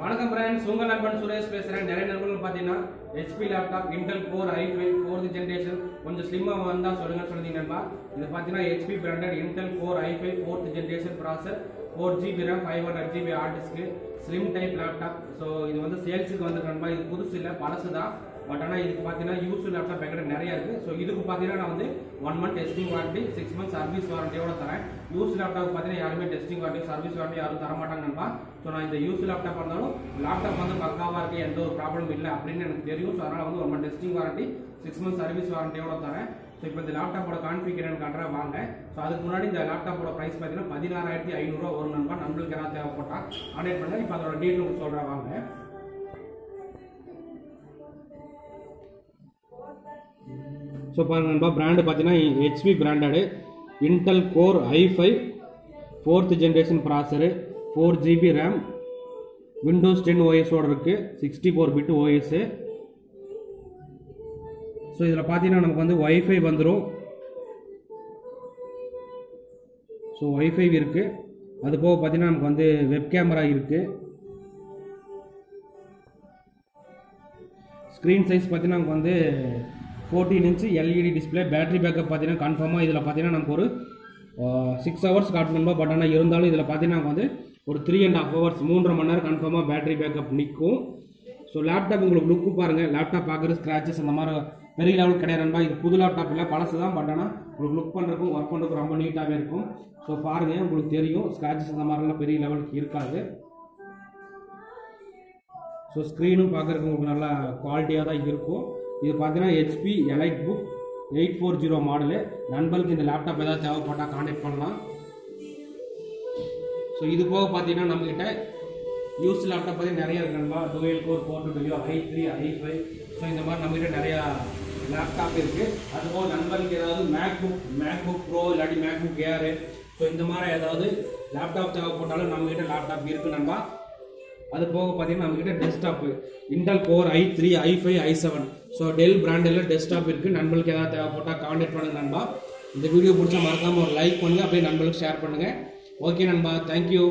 வணக்கம் ஃப்ரெண்ட்ஸ் உங்கள் நண்பன் சுரேஷ் பேசுகிறேன் நிறைய நண்பர்கள் பார்த்தீங்கன்னா HP laptop Intel core i five fourth generation கொஞ்சம் ஸ்லிம்மாக வந்தால் சொல்லுங்க சொல்லுங்க நண்பா. இது பார்த்தீங்கன்னா HP branded Intel core i five fourth generation processor four GB RAM five hundred GB hard disk slim type laptop so இது வந்து சேல்ஸுக்கு வந்து நண்பா. இது புதுசு இல்லை பழசு தான் பட் ஆனால் இதுக்கு பார்த்தீங்கன்னா யூஸ் லேப்டாப் எங்கிட்ட நிறைய இருக்குது ஸோ இதுக்கு பார்த்தீங்கன்னா நான் வந்து one month testing warranty six month service வாரண்டியோட தரேன். யூஸ் லேப்டாப் பார்த்தீங்கன்னா யாருமே டெஸ்டிங் வாரண்டி சர்வீஸ் வாரண்டி யாரும் தர மாட்டாங்கப்பா ஸோ நான் இந்த யூஸ் லேப்டாப் இருந்தாலும் லேப்டாப் வந்து பக்காவாக இருக்கு எந்த ஒரு ப்ராப்ளம் இல்லை அப்படின்னு எனக்கு தெரியும். ஸோ அதனால் வந்து one month testing warranty six month service வாரண்டியோட தரேன். ஸோ இப்போ இந்த லேப்டாப்போட கான்ஃபிகரேன் காட்டுறேன் வாங்க. ஸோ அதுக்கு முன்னாடி இந்த லேப்டாப்போட ப்ரைஸ் பார்த்தீங்கன்னா பதினாறாயிரத்தி ஐநூறுரூவா ஒரு நண்பா. நம்மளுக்கு யாராவது தேவைப்பட்டா ஆர்டர் பண்ணுங்க. இப்போ அதோட டீட்டெயில் சொல்கிறேன் வாங்க. ஸோ பாருங்க நண்பா பிராண்டு பார்த்தீங்கன்னா HP branded Intel core i five fourth generation processor four GB RAM Windows ten ஓஎஸோட இருக்குது sixty four bit OS so இதில் பார்த்தீங்கன்னா நமக்கு வந்து ஒய்ஃபை வந்துடும் ஸோ ஒய்ஃபை இருக்குது அது போக பார்த்தீங்கன்னா நமக்கு வந்து வெப் கேமரா இருக்குது ஸ்க்ரீன் சைஸ் பார்த்தீங்கன்னா நமக்கு வந்து fourteen inch LED display battery backup பார்த்தீங்கன்னா கன்ஃபார்மாக இதில் பார்த்தீங்கன்னா நமக்கு ஒரு சிக்ஸ் ஹவர்ஸ் காட்டணும்பா பட் ஆனால் இருந்தாலும் இதில் பார்த்தீங்கன்னா வந்து ஒரு த்ரீ அண்ட் ஹாஃப் ஹவர்ஸ் மூன்றரை மணி நேரம் கன்ஃபார்மாக பேட்டரி பேக்கப் நிற்கும். ஸோ லேப்டாப் உங்களுக்கு லுக்கு பாருங்கள் லேப்டாப் பார்க்குறது ஸ்க்ராச்சஸ் அந்த மாதிரி பெரிய லெவல் கிடையாதுன்பா இது புது லேப்டாப் இல்லை பழசு தான். பட் ஆனால் உங்களுக்கு லுக் பண்ணுறக்கும் ஒர்க் பண்ணுறதுக்கும் ரொம்ப நீட்டாகவே இருக்கும். ஸோ பாருங்கள் உங்களுக்கு தெரியும். ஸ்க்ராச்சஸ் அந்த மாதிரிலாம் பெரிய லெவலுக்கு இருக்காது. ஸோ ஸ்க்ரீனும் பார்க்குறதுக்கு உங்களுக்கு நல்லா குவாலிட்டியாக தான் இருக்கும். இது பார்த்தீங்கன்னா HP elite book eight four zero model நண்பர்களுக்கு இந்த லேப்டாப் ஏதாவது தேவைப்பட்டால் காண்டாக்ட் பண்ணலாம். ஸோ இது போக பார்த்தீங்கன்னா நம்மக்கிட்ட யூஸ் லேப்டாப் பற்றி நிறைய இருக்கு நண்பா. Dual core four two i three i five so இந்த மாதிரி நம்மகிட்ட நிறையா லேப்டாப் இருக்குது அதுபோக நண்பர்களுக்கு ஏதாவது MacBook MacBook bro இல்லாட்டி மேக் புக் ஏரு ஸோ இந்த மாதிரி ஏதாவது லேப்டாப் தேவைப்பட்டாலும் நம்மகிட்ட லேப்டாப் இருக்குது நண்பா. அது போக பார்த்தீங்கன்னா நம்மக்கிட்ட desktop Intel core i three i five i seven so Dell பிராண்டில் டெஸ்க்டாப் இருக்குது நண்பர்களுக்கு ஏதாவது தேவைப்பட்டால் காண்டாக்ட் பண்ணுங்க நண்பா. இந்த வீடியோ பிடிச்சா மறக்காமல் ஒரு லைக் பண்ணுங்கள் அப்படியே நண்பர்களுக்கு ஷேர் பண்ணுங்கள் ஓகே நண்பா. தேங்க்யூ